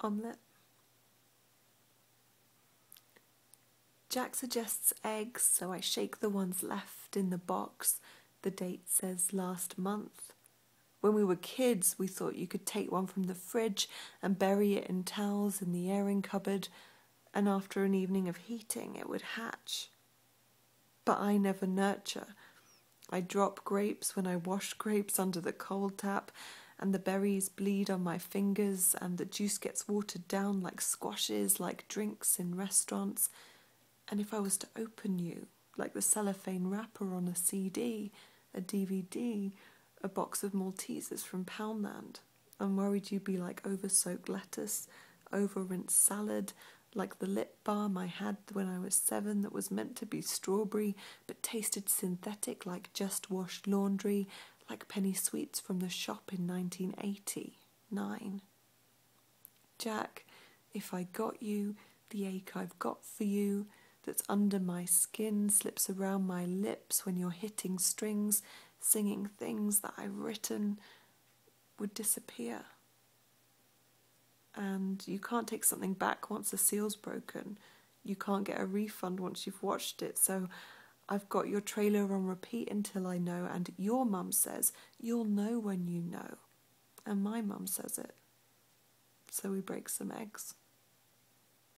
Omelette. Jack suggests eggs, so I shake the ones left in the box. The date says last month. When we were kids, we thought you could take one from the fridge and bury it in towels in the airing cupboard, and after an evening of heating, it would hatch. But I never nurture. I drop grapes when I wash grapes under the cold tap, and the berries bleed on my fingers, and the juice gets watered down like squashes, like drinks in restaurants. And if I was to open you, like the cellophane wrapper on a CD, a DVD, a box of Maltesers from Poundland, I'm worried you'd be like over soaked lettuce, over rinsed salad, like the lip balm I had when I was seven that was meant to be strawberry but tasted synthetic like just washed laundry, like penny sweets from the shop in 1989. Jack, if I got you, the ache I've got for you, that's under my skin slips around my lips when you're hitting strings, singing things that I've written, would disappear and you can't take something back once the seal's broken. You can't get a refund once you've watched it. So I've got your trailer on repeat until I know, and your mum says you'll know when you know, and my mum says it. So we break some eggs.